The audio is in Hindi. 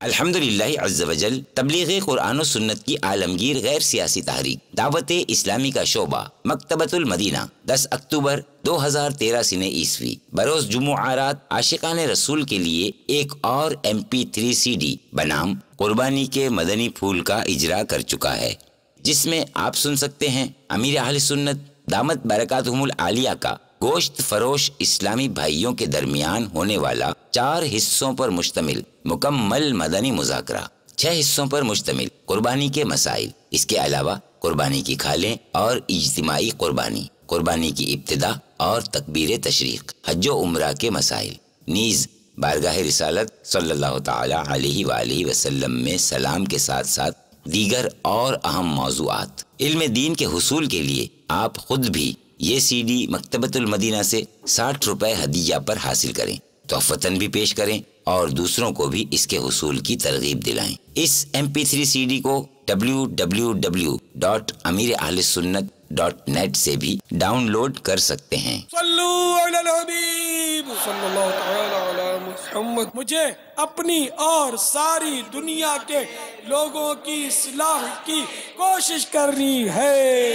अल्हम्दुलिल्लाह तबलीग कुरान सुन्नत की आलमगीर गैर सियासी तहरीक। दावत इस्लामी का शोबा, मकतबतुल मदीना 10 अक्टूबर 2013 सिने ईस्वी। बरोज जुमुआरात आशिकान रसूल के लिए एक और M P three C D बनाम, कुर्बानी के मदनी फूल का इजरा कर चुका है। जिसमें आप सुन सकते हैं अमीर अहल सुन्नत दामद बरकत आलिया का गोश्त फरोश इस्लामी भाइयों के दरमियान होने वाला चार हिस्सों पर मुश्तमिल मुकम्मल मदनी मुजाकरा। छह हिस्सों पर मुश्तमिल कुर्बानी के मसाइल। इसके अलावा कुर्बानी की खालें और इज्तिमाही कुर्बानी कुर्बानी की इब्तदा और तकबीर तशरीक, हज उम्र के मसाइल। नीज़ बारगाह रिसालत सल्लल्लाहु ताला अलैहि वसल्लम में सलाम के साथ साथ दीगर और अहम मौजूद इल्म दीन के हसूल के लिए आप खुद भी ये सीडी मकतबतुल मदीना से साठ रुपए हदीया पर हासिल करें। तोहफतन भी पेश करें और दूसरों को भी इसके हसूल की तरगीब दिलाएँ। इस M P three C D को W W W dot Ameer Al Sunnat dot net से भी डाउनलोड कर सकते हैं मुझे अपनी और सारी दुनिया के लोगों की सलाह की कोशिश करनी है।